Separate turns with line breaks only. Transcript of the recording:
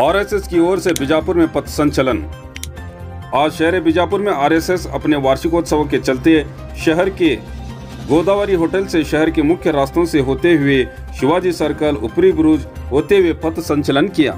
RSS की ओर से बीजापुर में पथ संचलन। आज शहर बीजापुर में आरएसएस अपने वार्षिकोत्सव के चलते शहर के गोदावरी होटल से शहर के मुख्य रास्तों से होते हुए शिवाजी सर्कल, ऊपरी ब्रुज होते हुए पथ संचलन किया।